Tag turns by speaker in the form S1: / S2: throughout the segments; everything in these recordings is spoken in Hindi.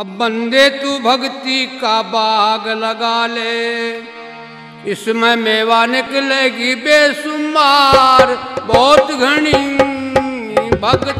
S1: अब बंदे तू भक्ति का बाग लगा ले। इसमें मेवा निकलेगी बेसुमार बहुत घनी भक्ति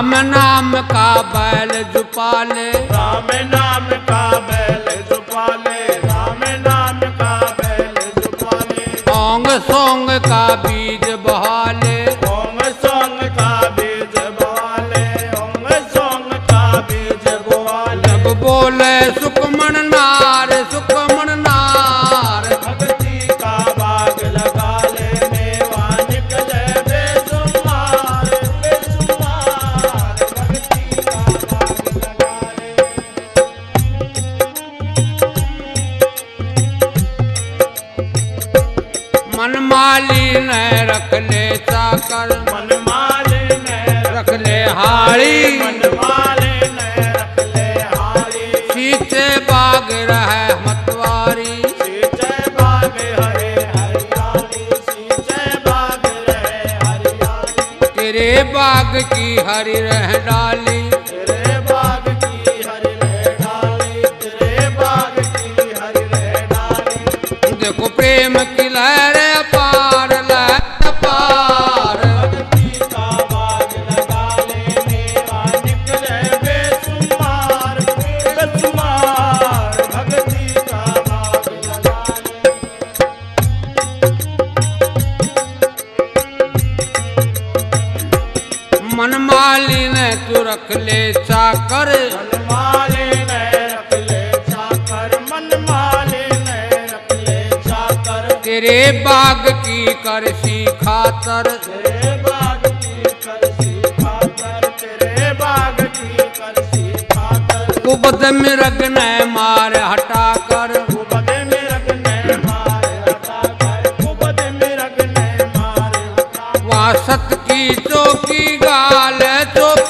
S1: राम नाम का बैल जुपाले।
S2: राम नाम का बैल जुपाले राम नाम का बैल जुपाले। सोंग
S1: ओंग सोंग का माली ने रख ले चाकर।
S2: मन माले ने
S1: रख ले हाड़ी।
S2: मन माले ने हारी
S1: सीते बाग रहे मतवारी।
S2: सींचे बाग हरे हरियाली सींचे बाग रहे हरियाली
S1: तेरे बाग की हरी रह डाली। मन माली ने तू रख ले चाकर
S2: चाकर
S1: तेरे बाग की करसी खातर
S2: तेरे बाग की खातर तेरे बाग की
S1: कर
S2: कुबद में रखने मारे हटा कर मारे हटा कर।
S1: सत की गाल चौकी